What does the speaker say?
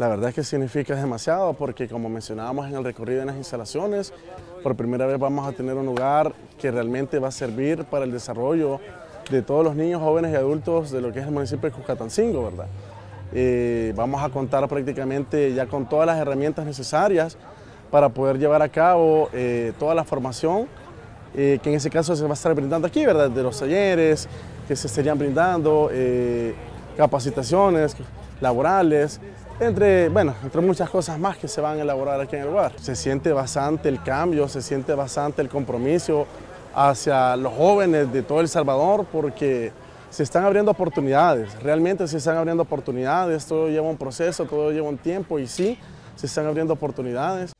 La verdad es que significa demasiado porque como mencionábamos en el recorrido de las instalaciones, por primera vez vamos a tener un lugar que realmente va a servir para el desarrollo de todos los niños, jóvenes y adultos de lo que es el municipio de Cuscatancingo, ¿verdad? Eh, vamos a contar prácticamente ya con todas las herramientas necesarias para poder llevar a cabo eh, toda la formación eh, que en ese caso se va a estar brindando aquí, ¿verdad? De los talleres que se estarían brindando, capacitaciones laborales, entre, bueno, entre muchas cosas más que se van a elaborar aquí en el lugar. Se siente bastante el cambio, se siente bastante el compromiso hacia los jóvenes de todo El Salvador porque se están abriendo oportunidades, realmente se están abriendo oportunidades, todo lleva un proceso, todo lleva un tiempo y sí, se están abriendo oportunidades.